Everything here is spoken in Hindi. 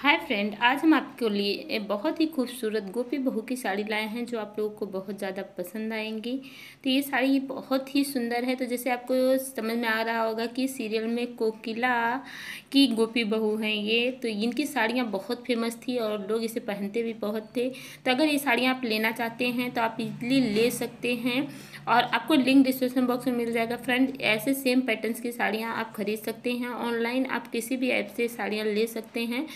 हाय फ्रेंड आज हम आपके लिए एक बहुत ही खूबसूरत गोपी बहू की साड़ी लाए हैं जो आप लोगों को बहुत ज़्यादा पसंद आएँगी। तो ये साड़ी बहुत ही सुंदर है। तो जैसे आपको समझ में आ रहा होगा कि सीरियल में कोकिला की गोपी बहू हैं ये। तो इनकी साड़ियाँ बहुत फ़ेमस थी और लोग इसे पहनते भी बहुत थे। तो अगर ये साड़ियाँ आप लेना चाहते हैं तो आप इजली ले सकते हैं और आपको लिंक डिस्क्रिप्शन बॉक्स में मिल जाएगा। फ्रेंड ऐसे सेम पैटर्न्स की साड़ियाँ आप खरीद सकते हैं। ऑनलाइन आप किसी भी ऐप से साड़ियाँ ले सकते हैं।